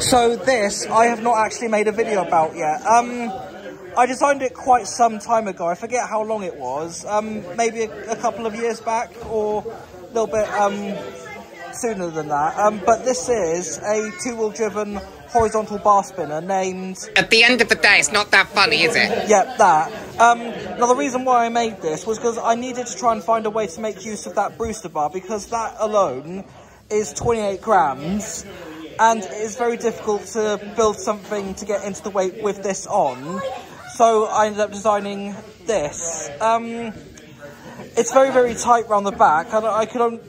So this, I have not actually made a video about yet. Um, I designed it quite some time ago. I forget how long it was. Um, maybe a, a couple of years back or a little bit um, sooner than that. Um, but this is a two-wheel driven horizontal bar spinner named... At the end of the day, it's not that funny, is it? Yep, that. Um, now, the reason why I made this was because I needed to try and find a way to make use of that Brewster bar because that alone is 28 grams and it is very difficult to build something to get into the weight with this on. So I ended up designing this. Um, it's very, very tight around the back and I could only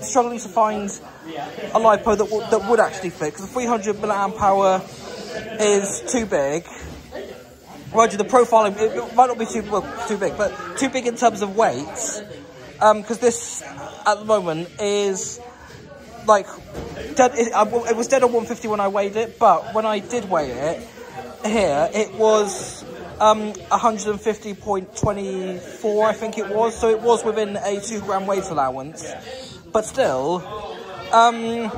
struggling to find a lipo that, that would actually fit because the 300 milliamp hour is too big. Roger, the profiling, it might not be too, well, too big, but too big in terms of weight. Because um, this, at the moment, is like, dead, it, it was dead on 150 when I weighed it, but when I did weigh it, here, it was um, 150.24, I think it was. So it was within a two gram weight allowance. But still, um,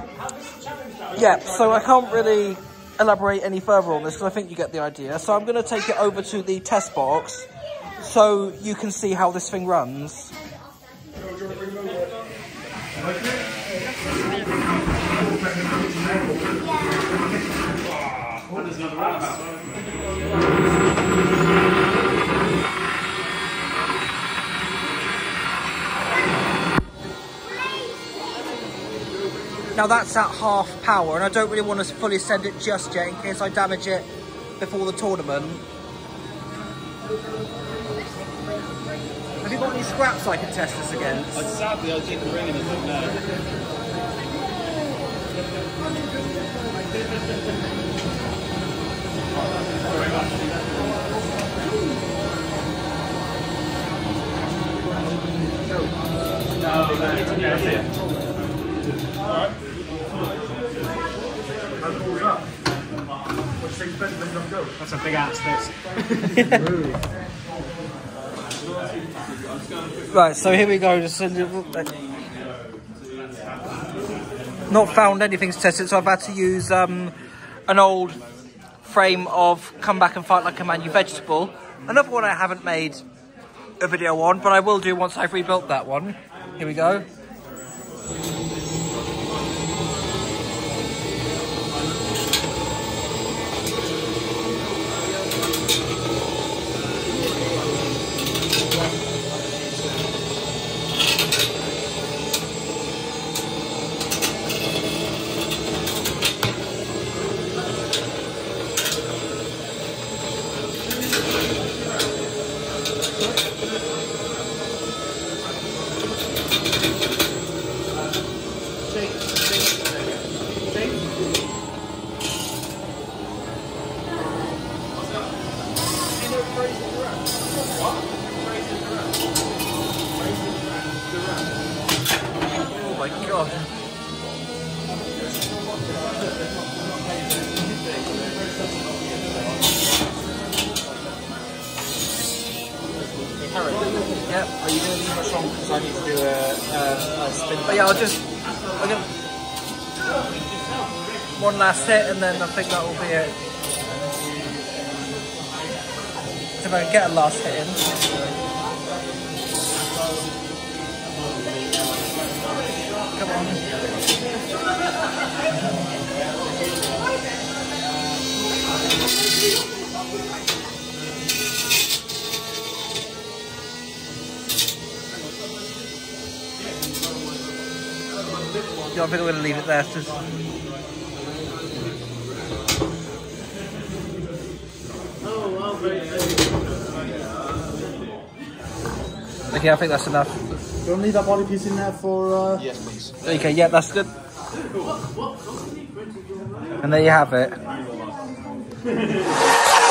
yeah, so I can't really elaborate any further on this because I think you get the idea. So I'm going to take it over to the test box so you can see how this thing runs. Now that's at half power and I don't really want to fully send it just yet in case I damage it before the tournament. Have you got any scraps I can test this against? I sadly I didn't bring anything no. No, that's it. That's a big ass this. Right, so here we go. Not found anything to test it, so I've had to use um, an old frame of Come Back and Fight Like a Man, You Vegetable. Another one I haven't made a video on, but I will do once I've rebuilt that one. Here we go. Oh my god. On because I need to do a, a, a spin? But yeah, I'll just I'll one last hit and then I think that will be it. If I can get a last hit in. Come on. Yeah, I think I'm going to leave it there. Just... Okay, I think that's enough. You don't need that body piece in there for. Uh... Yes, please. Okay, yeah, that's good. And there you have it.